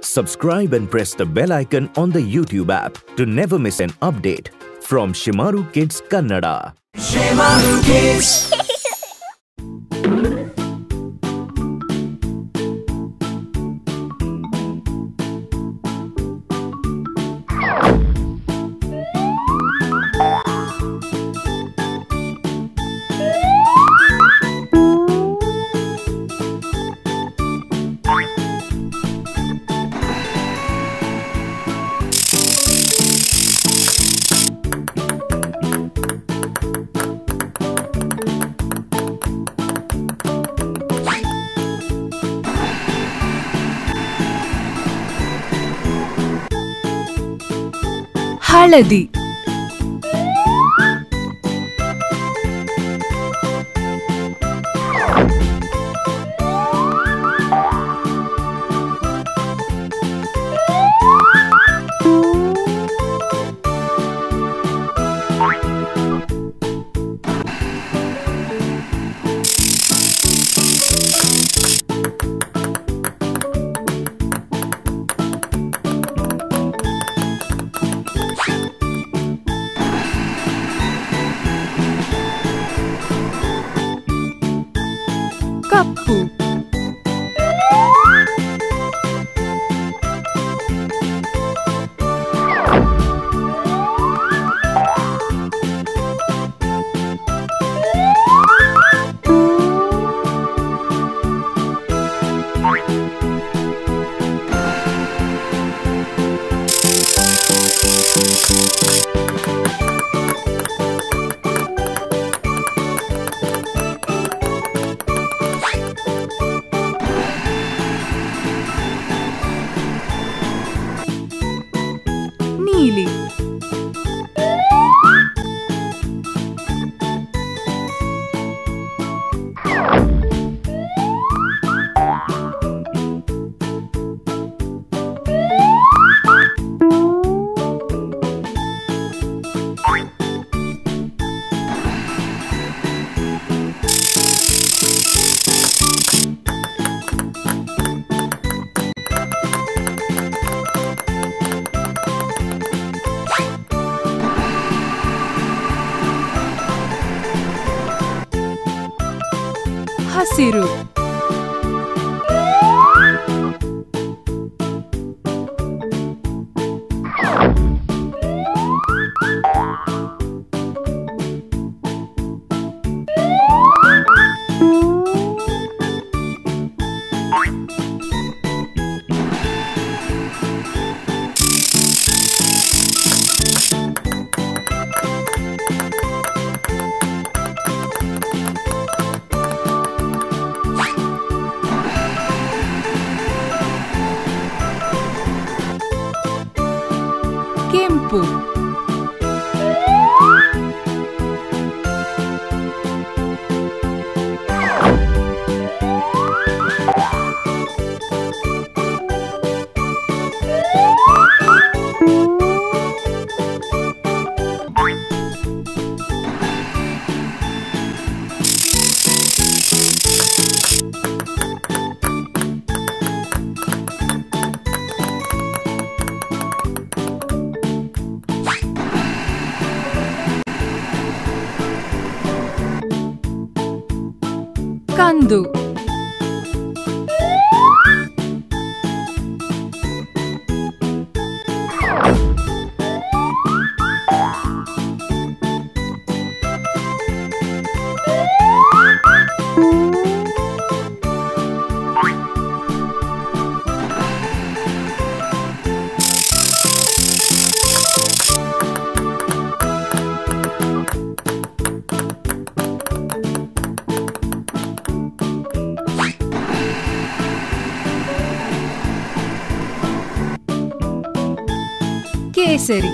Subscribe and press the bell icon on the YouTube app to never miss an update from Shemaroo Kids Kannada. ಹಳದಿ Nili. Ciro. Boom. Kandu ಕೇಸರಿ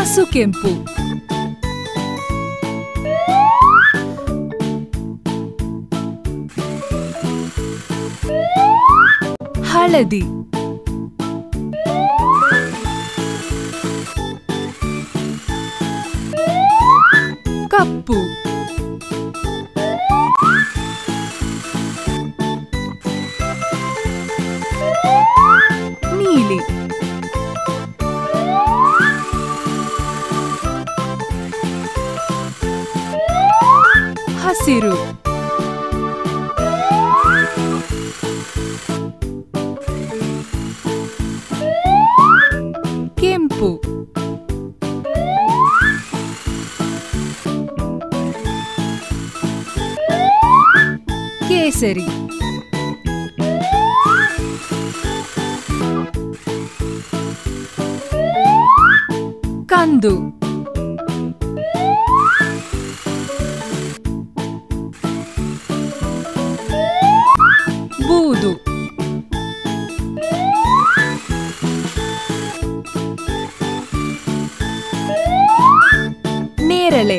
ನಸು ಕೆಂಪು ಹಳದಿ ಕಪ್ಪು ನೀಲಿ sirup. Kempu. Kesari. Kandu. ನೇರಳೆ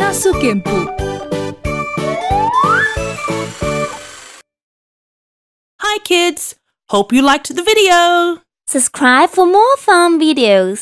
ನಸು ಕೆಂಪು Hi kids! Hope you liked the video! Subscribe for more fun videos.